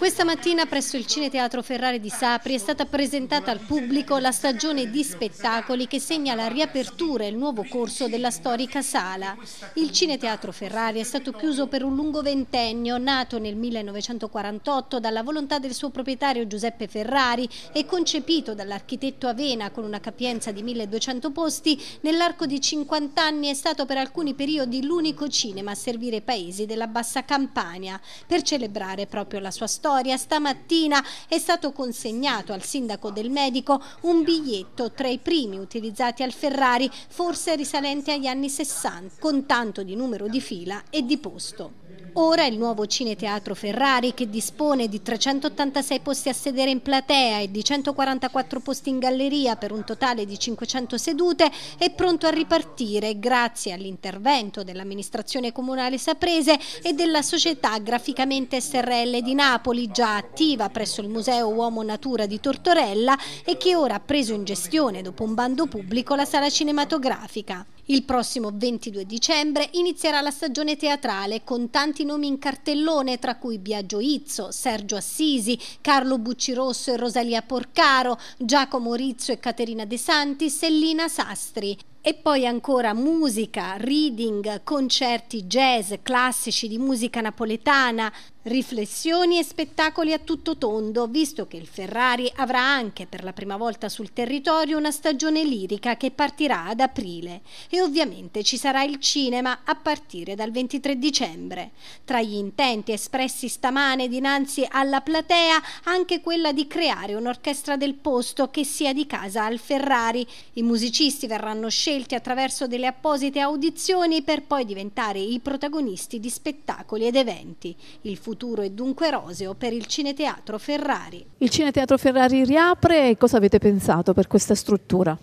Questa mattina presso il Cineteatro Ferrari di Sapri è stata presentata al pubblico la stagione di spettacoli che segna la riapertura e il nuovo corso della storica sala. Il Cineteatro Ferrari è stato chiuso per un lungo ventennio, nato nel 1948 dalla volontà del suo proprietario Giuseppe Ferrari e concepito dall'architetto Avena con una capienza di 1200 posti, nell'arco di 50 anni è stato per alcuni periodi l'unico cinema a servire i paesi della bassa Campania. Per celebrare proprio la sua storia, storia, stamattina è stato consegnato al sindaco del medico un biglietto tra i primi utilizzati al Ferrari, forse risalente agli anni 60, con tanto di numero di fila e di posto. Ora il nuovo Cineteatro Ferrari, che dispone di 386 posti a sedere in platea e di 144 posti in galleria per un totale di 500 sedute, è pronto a ripartire grazie all'intervento dell'amministrazione comunale saprese e della società Graficamente SRL di Napoli, già attiva presso il Museo Uomo Natura di Tortorella e che ora ha preso in gestione dopo un bando pubblico la sala cinematografica. Il prossimo 22 dicembre inizierà la stagione teatrale con tanti nomi in cartellone tra cui Biagio Izzo, Sergio Assisi, Carlo Buccirosso e Rosalia Porcaro, Giacomo Rizzo e Caterina De Santis e Lina Sastri. E poi ancora musica, reading, concerti jazz, classici di musica napoletana, riflessioni e spettacoli a tutto tondo, visto che il Ferrari avrà anche per la prima volta sul territorio una stagione lirica che partirà ad aprile. E ovviamente ci sarà il cinema a partire dal 23 dicembre. Tra gli intenti espressi stamane dinanzi alla platea, anche quella di creare un'orchestra del posto che sia di casa al Ferrari. I musicisti verranno scelti scelti attraverso delle apposite audizioni per poi diventare i protagonisti di spettacoli ed eventi. Il futuro è dunque roseo per il Cineteatro Ferrari. Il Cineteatro Ferrari riapre e cosa avete pensato per questa struttura?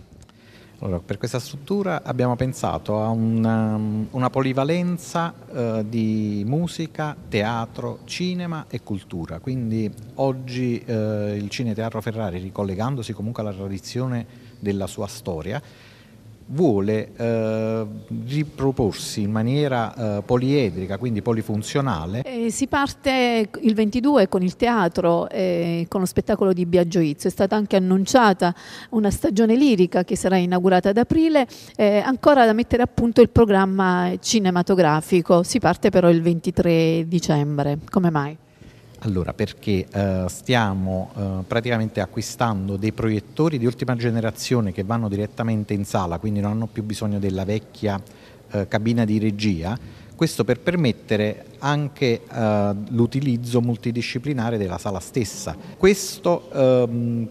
Allora, per questa struttura abbiamo pensato a una, una polivalenza eh, di musica, teatro, cinema e cultura. Quindi oggi eh, il Cineteatro Ferrari, ricollegandosi comunque alla tradizione della sua storia, vuole eh, riproporsi in maniera eh, poliedrica, quindi polifunzionale. Eh, si parte il 22 con il teatro, con lo spettacolo di Biagio Izzo, è stata anche annunciata una stagione lirica che sarà inaugurata ad aprile, eh, ancora da mettere a punto il programma cinematografico, si parte però il 23 dicembre, come mai? Allora, perché eh, stiamo eh, praticamente acquistando dei proiettori di ultima generazione che vanno direttamente in sala, quindi non hanno più bisogno della vecchia eh, cabina di regia, questo per permettere anche eh, l'utilizzo multidisciplinare della sala stessa. Questo ehm,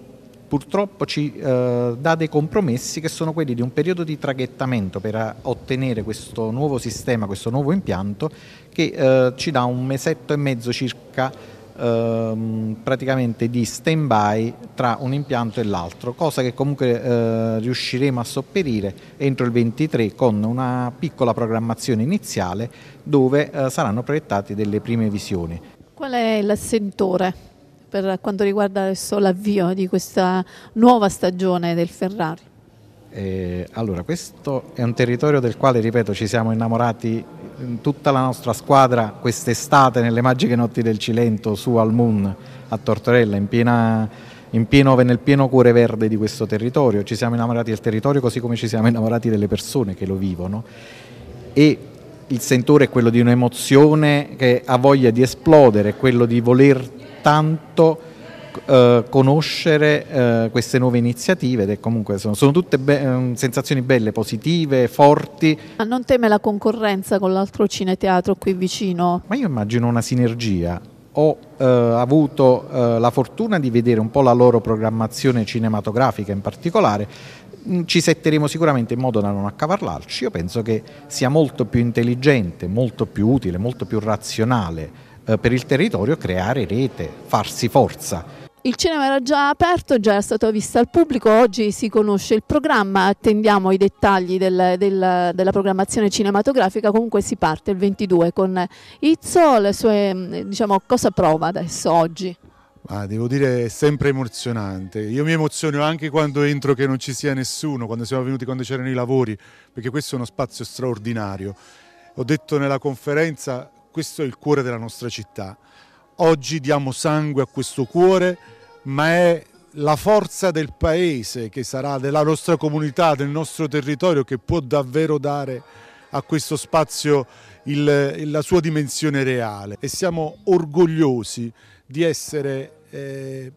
purtroppo ci eh, dà dei compromessi che sono quelli di un periodo di traghettamento per eh, ottenere questo nuovo sistema, questo nuovo impianto che eh, ci dà un mesetto e mezzo circa ehm, praticamente di stand by tra un impianto e l'altro, cosa che comunque eh, riusciremo a sopperire entro il 23 con una piccola programmazione iniziale dove eh, saranno proiettate delle prime visioni. Qual è l'assentore per quanto riguarda l'avvio di questa nuova stagione del Ferrari? Eh, allora, questo è un territorio del quale, ripeto, ci siamo innamorati tutta la nostra squadra quest'estate nelle magiche notti del Cilento su al Moon a Tortorella in piena, in pieno, nel pieno cuore verde di questo territorio. Ci siamo innamorati del territorio così come ci siamo innamorati delle persone che lo vivono e il sentore è quello di un'emozione che ha voglia di esplodere, quello di voler tanto eh, conoscere eh, queste nuove iniziative ed è comunque sono, sono tutte be- ehm, sensazioni belle, positive, forti. Ma non teme la concorrenza con l'altro cineteatro qui vicino? Ma io immagino una sinergia. Ho eh, avuto eh, la fortuna di vedere un po' la loro programmazione cinematografica in particolare, mm, ci setteremo sicuramente in modo da non accavallarci. Io penso che sia molto più intelligente, molto più utile, molto più razionale eh, per il territorio creare rete, farsi forza il cinema era già aperto, già era stato visto al pubblico, oggi si conosce il programma, attendiamo i dettagli del, del, della programmazione cinematografica, comunque si parte il 22 con Izzo, le sue, diciamo, cosa prova adesso oggi? Ah, devo dire è sempre emozionante. Io mi emoziono anche quando entro che non ci sia nessuno, quando siamo venuti, quando c'erano i lavori, perché questo è uno spazio straordinario. Ho detto nella conferenza, questo è il cuore della nostra città oggi diamo sangue a questo cuore, ma è la forza del paese che sarà della nostra comunità, del nostro territorio che può davvero dare a questo spazio il, la sua dimensione reale. E siamo orgogliosi di essere eh,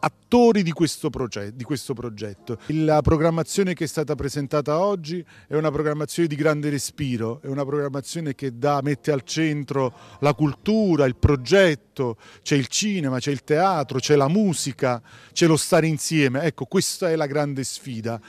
attori di questo, di questo, progetto. La programmazione che è stata presentata oggi è una programmazione di grande respiro, è una programmazione che dà, mette al centro la cultura, il progetto, c'è il cinema, c'è il teatro, c'è la musica, c'è lo stare insieme. Ecco, questa è la grande sfida.